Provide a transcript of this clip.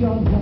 young